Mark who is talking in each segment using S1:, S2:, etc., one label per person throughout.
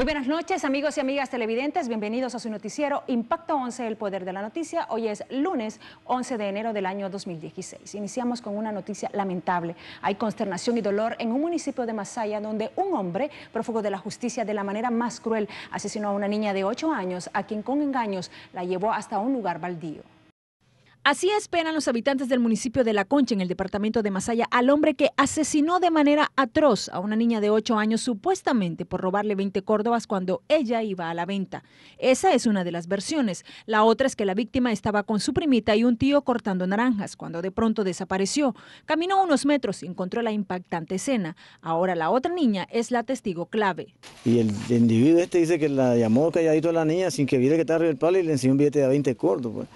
S1: Muy buenas noches, amigos y amigas televidentes. Bienvenidos a su noticiero Impacto 11, el poder de la noticia. Hoy es lunes 11 de enero del año 2016. Iniciamos con una noticia lamentable. Hay consternación y dolor en un municipio de Masaya donde un hombre, prófugo de la justicia de la manera más cruel, asesinó a una niña de 8 años a quien con engaños la llevó hasta un lugar baldío. Así esperan los habitantes del municipio de La Concha, en el departamento de Masaya, al hombre que asesinó de manera atroz a una niña de 8 años, supuestamente por robarle 20 córdobas cuando ella iba a la venta. Esa es una de las versiones. La otra es que la víctima estaba con su primita y un tío cortando naranjas, cuando de pronto desapareció. Caminó unos metros y encontró la impactante escena. Ahora la otra niña es la testigo clave.
S2: Y el individuo este dice que la llamó calladito a la niña sin que viera que estaba arriba del palo y le enseñó un billete de 20 córdobas.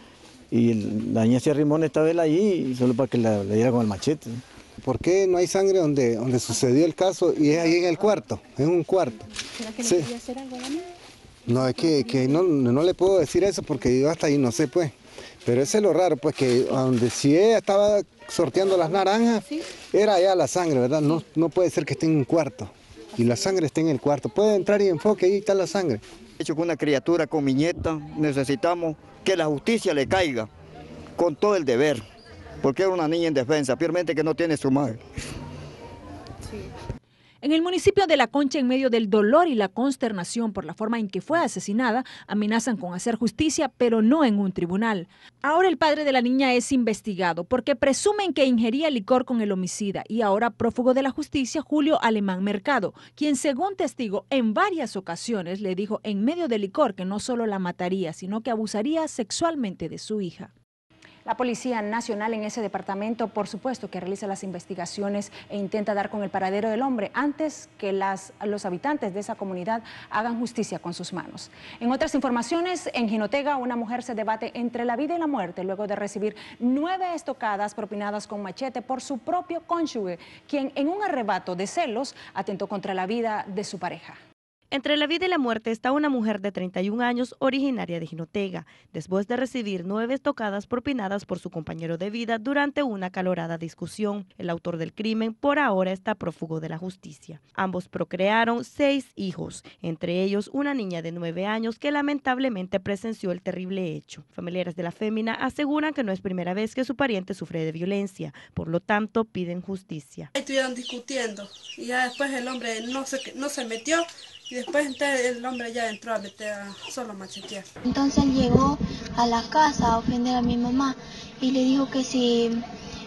S2: Y la niña se arrimó esta vez allí solo para que la, le diera con el machete.
S3: ¿Por qué no hay sangre donde, donde sucedió el caso y es ahí en el cuarto, en un cuarto?
S1: ¿Será que
S3: Sí.
S1: quería hacer algo, Dani?
S3: No, es que, que no, no le puedo decir eso porque yo hasta ahí no sé, pues. Pero eso es lo raro, pues que donde si ella estaba sorteando las naranjas, era allá la sangre, ¿verdad? No, no puede ser que esté en un cuarto y la sangre esté en el cuarto. Puede entrar y enfoque, ahí está la sangre.
S4: Hecho con una criatura, con mi nieta, necesitamos que la justicia le caiga con todo el deber, porque era una niña indefensa, peormente que no tiene su madre.
S1: En el municipio de La Concha, en medio del dolor y la consternación por la forma en que fue asesinada, amenazan con hacer justicia, pero no en un tribunal. Ahora el padre de la niña es investigado porque presumen que ingería licor con el homicida y ahora prófugo de la justicia Julio Alemán Mercado, quien según testigo en varias ocasiones le dijo en medio del licor que no solo la mataría, sino que abusaría sexualmente de su hija. La Policía Nacional en ese departamento, por supuesto, que realiza las investigaciones e intenta dar con el paradero del hombre antes que los habitantes de esa comunidad hagan justicia con sus manos. En otras informaciones, en Jinotega, una mujer se debate entre la vida y la muerte luego de recibir nueve estocadas propinadas con machete por su propio cónyuge, quien en un arrebato de celos atentó contra la vida de su pareja.
S5: Entre la vida y la muerte está una mujer de 31 años originaria de Jinotega, después de recibir nueve estocadas propinadas por su compañero de vida durante una calorada discusión. El autor del crimen por ahora está prófugo de la justicia. Ambos procrearon seis hijos, entre ellos una niña de nueve años que lamentablemente presenció el terrible hecho. Familiares de la fémina aseguran que no es primera vez que su pariente sufre de violencia, por lo tanto piden justicia.
S6: estuvieron discutiendo y ya después el hombre no se, no se metió y después entonces el hombre ya entró a meter a solo a machetear.
S7: Entonces él llegó a la casa a ofender a mi mamá y le dijo que si,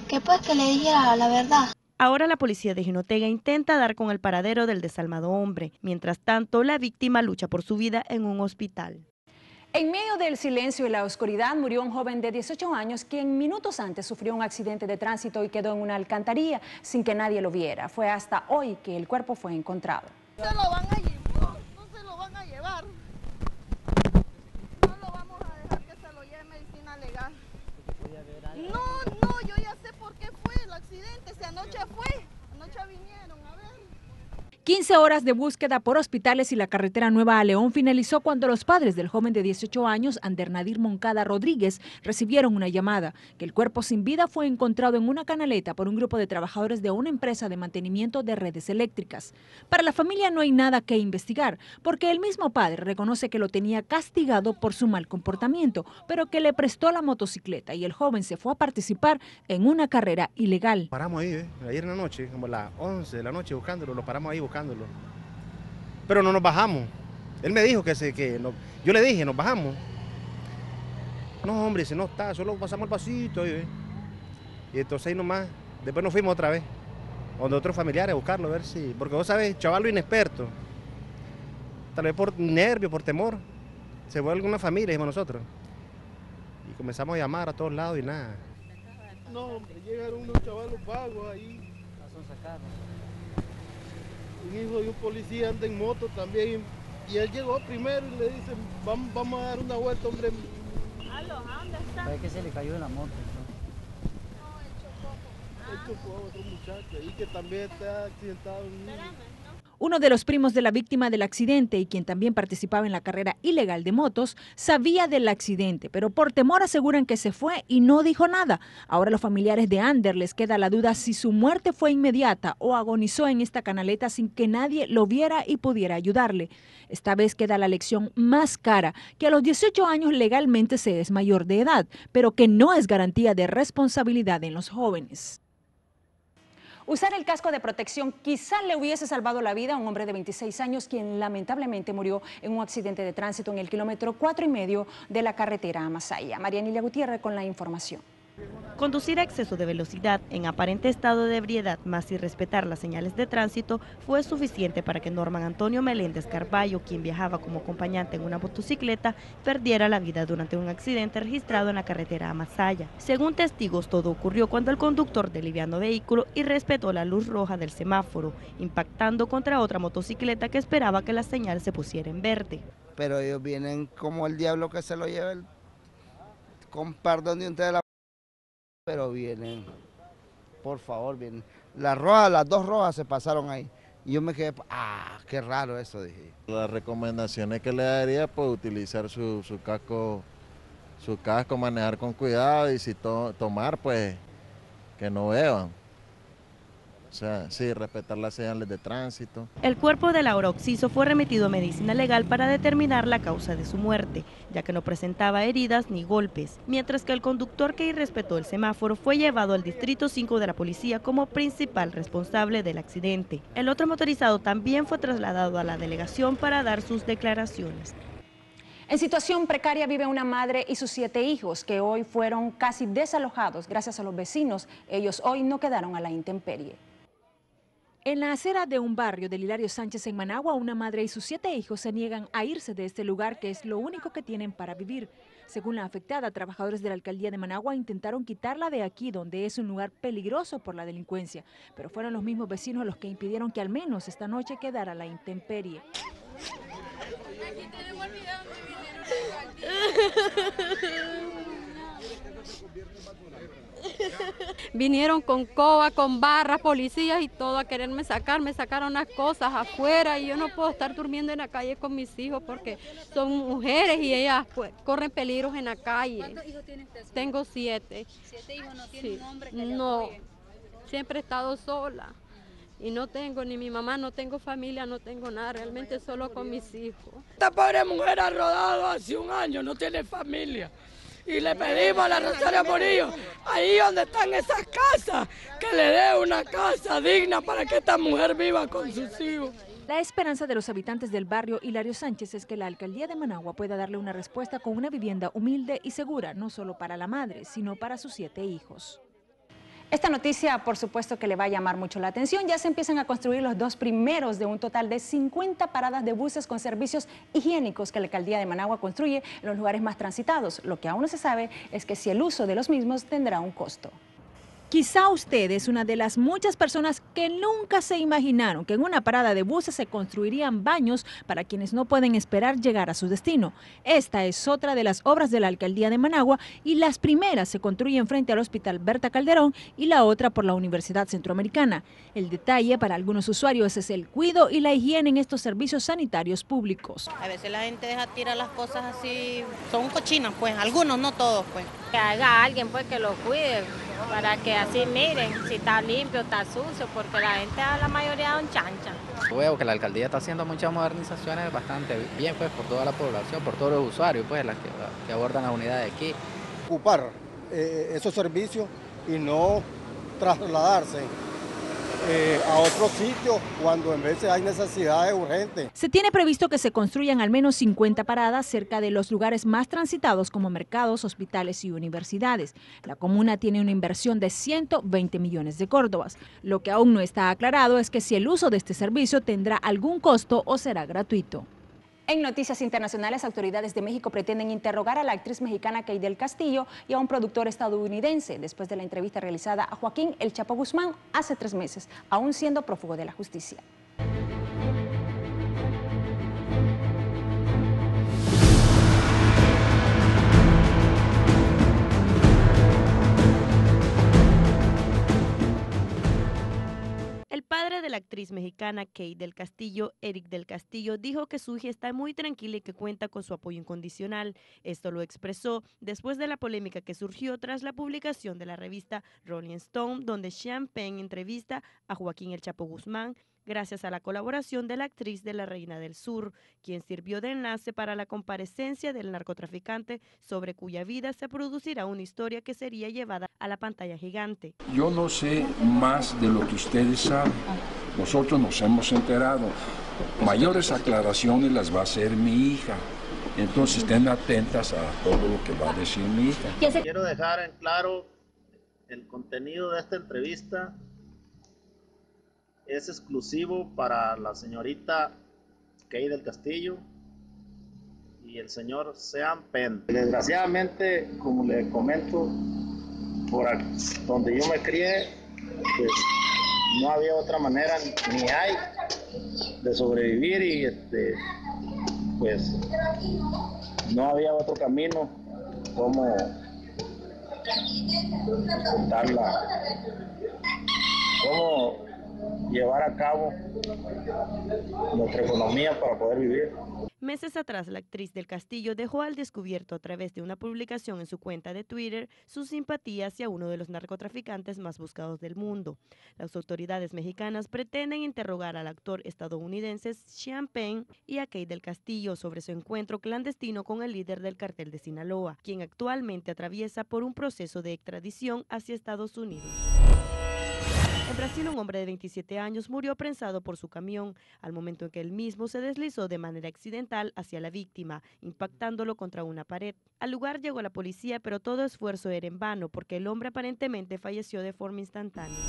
S7: que pues que le dijera la verdad.
S5: Ahora la policía de Jinotega intenta dar con el paradero del desalmado hombre. Mientras tanto, la víctima lucha por su vida en un hospital.
S1: En medio del silencio y la oscuridad murió un joven de 18 años quien minutos antes sufrió un accidente de tránsito y quedó en una alcantarilla sin que nadie lo viera. Fue hasta hoy que el cuerpo fue encontrado.
S8: Lo van a llevar, no se lo van a llevar. No lo vamos a dejar que se lo lleve medicina legal. No, no, yo ya sé por qué fue el accidente. Si anoche fue, anoche vinieron a ver.
S1: 15 horas de búsqueda por hospitales y la carretera Nueva a León finalizó cuando los padres del joven de 18 años, Ander Nadir Moncada Rodríguez, recibieron una llamada que el cuerpo sin vida fue encontrado en una canaleta por un grupo de trabajadores de una empresa de mantenimiento de redes eléctricas. Para la familia no hay nada que investigar, porque el mismo padre reconoce que lo tenía castigado por su mal comportamiento, pero que le prestó la motocicleta y el joven se fue a participar en una carrera ilegal.
S9: Paramos ahí, ¿eh? ayer en la noche, como a las 11 de la noche buscándolo, lo paramos ahí buscándolo. Pero no nos bajamos. Él me dijo que, se, que no- yo le dije, nos bajamos. No, hombre, si no está, solo pasamos el pasito. ¿eh? Y entonces ahí nomás, después nos fuimos otra vez, donde otros familiares a buscarlo, a ver si, porque vos sabes, chaval inexperto, tal vez por nervio, por temor, se fue alguna familia, dijimos nosotros. Y comenzamos a llamar a todos lados y nada.
S8: No, hombre, llegaron unos chavalos vagos ahí. Un hijo de un policía anda en moto también. Y él llegó primero y le dicen, vamos, vamos a dar una vuelta, hombre.
S2: Parece que se le cayó de la moto.
S8: Él chocó a otro muchacho ahí que también está accidentado.
S1: Uno de los primos de la víctima del accidente y quien también participaba en la carrera ilegal de motos sabía del accidente, pero por temor aseguran que se fue y no dijo nada. Ahora los familiares de Ander les queda la duda si su muerte fue inmediata o agonizó en esta canaleta sin que nadie lo viera y pudiera ayudarle. Esta vez queda la lección más cara, que a los 18 años legalmente se es mayor de edad, pero que no es garantía de responsabilidad en los jóvenes.
S10: Usar el casco de protección quizá le hubiese salvado la vida a un hombre de 26 años quien lamentablemente murió en un accidente de tránsito en el kilómetro cuatro y medio de la carretera a Masaya. Marianilia Gutiérrez con la información.
S5: Conducir a exceso de velocidad en aparente estado de ebriedad más sin respetar las señales de tránsito fue suficiente para que Norman Antonio Meléndez Carballo, quien viajaba como acompañante en una motocicleta, perdiera la vida durante un accidente registrado en la carretera Amasaya. Según testigos, todo ocurrió cuando el conductor del liviano vehículo irrespetó la luz roja del semáforo, impactando contra otra motocicleta que esperaba que la señal se pusiera en verde.
S11: Pero ellos vienen como el diablo que se lo lleva el... con perdón de la pero vienen, por favor, vienen. Las rojas, las dos rojas se pasaron ahí. Y yo me quedé, ah, qué raro eso, dije.
S12: Las recomendaciones que le daría, pues utilizar su, casco, su casco, manejar con cuidado y si tomar, pues que no beban. O sea, sí, respetar las señales de tránsito.
S5: El cuerpo de Laura Oxiso fue remitido a medicina legal para determinar la causa de su muerte, ya que no presentaba heridas ni golpes, mientras que el conductor que irrespetó el semáforo fue llevado al Distrito 5 de la policía como principal responsable del accidente. El otro motorizado también fue trasladado a la delegación para dar sus declaraciones.
S10: En situación precaria vive una madre y sus siete hijos que hoy fueron casi desalojados gracias a los vecinos. Ellos hoy no quedaron a la intemperie.
S1: En la acera de un barrio de Hilario Sánchez en Managua, una madre y sus siete hijos se niegan a irse de este lugar que es lo único que tienen para vivir. Según la afectada, trabajadores de la alcaldía de Managua intentaron quitarla de aquí, donde es un lugar peligroso por la delincuencia, pero fueron los mismos vecinos los que impidieron que al menos esta noche quedara la intemperie. Aquí tenemos
S13: Vinieron con coba, con barras, policías y todo a quererme sacar. Me sacaron las cosas afuera y yo no puedo estar durmiendo en la calle con mis hijos porque son mujeres y ellas pues, corren peligros en la calle. ¿Cuántos hijos tiene usted? Tengo siete. ¿Siete hijos no tiene un hombre que No, siempre he estado sola. Y no tengo ni mi mamá, no tengo familia, no tengo nada, realmente solo con mis hijos.
S14: Esta pobre mujer ha rodado hace un año, no tiene familia y le pedimos a la Rosario Morillo, ahí donde están esas casas, que le dé una casa digna para que esta mujer viva con sus hijos.
S1: La esperanza de los habitantes del barrio Hilario Sánchez es que la alcaldía de Managua pueda darle una respuesta con una vivienda humilde y segura, no solo para la madre, sino para sus siete hijos.
S10: Esta noticia, por supuesto que le va a llamar mucho la atención. Ya se empiezan a construir los dos primeros de un total de 50 paradas de buses con servicios higiénicos que la alcaldía de Managua construye en los lugares más transitados. Lo que aún no se sabe es que si el uso de los mismos tendrá un costo.
S1: Quizá usted es una de las muchas personas que nunca se imaginaron que en una parada de buses se construirían baños para quienes no pueden esperar llegar a su destino. Esta es otra de las obras de la alcaldía de Managua y las primeras se construyen frente al Hospital Berta Calderón y la otra por la Universidad Centroamericana. El detalle para algunos usuarios es el cuido y la higiene en estos servicios sanitarios públicos.
S15: A veces la gente deja tirar las cosas así, son cochinas pues, algunos, no todos pues.
S16: Que haga alguien pues que lo cuide para que así miren si está limpio, está sucio, porque la gente a la mayoría un chancha.
S17: Veo que la alcaldía está haciendo muchas modernizaciones bastante bien pues por toda la población, por todos los usuarios pues las que, abordan las unidades aquí.
S18: Ocupar eh, esos servicios y no trasladarse eh, a otro sitio cuando en veces hay necesidades urgentes.
S1: Se tiene previsto que se construyan al menos 50 paradas cerca de los lugares más transitados como mercados, hospitales y universidades. La comuna tiene una inversión de 120 millones de córdobas. Lo que aún no está aclarado es que si el uso de este servicio tendrá algún costo o será gratuito.
S10: En noticias internacionales, autoridades de México pretenden interrogar a la actriz mexicana Kay Castillo y a un productor estadounidense después de la entrevista realizada a Joaquín El Chapo Guzmán hace tres meses, aún siendo prófugo de la justicia.
S5: Actriz mexicana Kate del Castillo, Eric del Castillo, dijo que su hija está muy tranquila y que cuenta con su apoyo incondicional. Esto lo expresó después de la polémica que surgió tras la publicación de la revista Rolling Stone, donde Sean Penn entrevista a Joaquín El Chapo Guzmán, gracias a la colaboración de la actriz de La Reina del Sur, quien sirvió de enlace para la comparecencia del narcotraficante sobre cuya vida se producirá una historia que sería llevada a la pantalla gigante.
S19: Yo no sé más de lo que ustedes saben. Nosotros nos hemos enterado. Mayores aclaraciones las va a hacer mi hija. Entonces estén atentas a todo lo que va a decir mi hija.
S20: Quiero dejar en claro el contenido de esta entrevista es exclusivo para la señorita Kay del Castillo y el señor Sean Penn. Desgraciadamente, como le comento, por donde yo me crié, pues no había otra manera ni hay de sobrevivir y este pues no había otro camino como cómo llevar a cabo nuestra economía para poder vivir.
S5: Meses atrás, la actriz del Castillo dejó al descubierto a través de una publicación en su cuenta de Twitter su simpatía hacia uno de los narcotraficantes más buscados del mundo. Las autoridades mexicanas pretenden interrogar al actor estadounidense Sean Penn y a Kate del Castillo sobre su encuentro clandestino con el líder del cartel de Sinaloa, quien actualmente atraviesa por un proceso de extradición hacia Estados Unidos. Brasil, un hombre de 27 años murió prensado por su camión al momento en que él mismo se deslizó de manera accidental hacia la víctima, impactándolo contra una pared. Al lugar llegó la policía, pero todo esfuerzo era en vano porque el hombre aparentemente falleció de forma instantánea.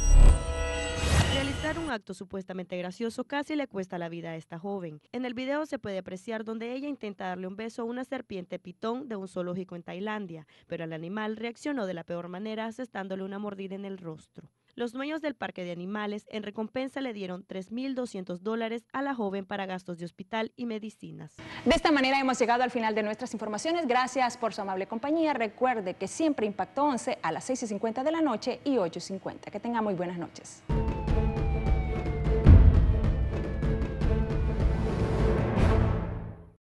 S5: Realizar un acto supuestamente gracioso casi le cuesta la vida a esta joven. En el video se puede apreciar donde ella intenta darle un beso a una serpiente pitón de un zoológico en Tailandia, pero el animal reaccionó de la peor manera asestándole una mordida en el rostro. Los dueños del parque de animales en recompensa le dieron 3.200 dólares a la joven para gastos de hospital y medicinas.
S10: De esta manera hemos llegado al final de nuestras informaciones. Gracias por su amable compañía. Recuerde que siempre Impacto 11 a las 6 y 50 de la noche y 8 y 50. Que tenga muy buenas noches.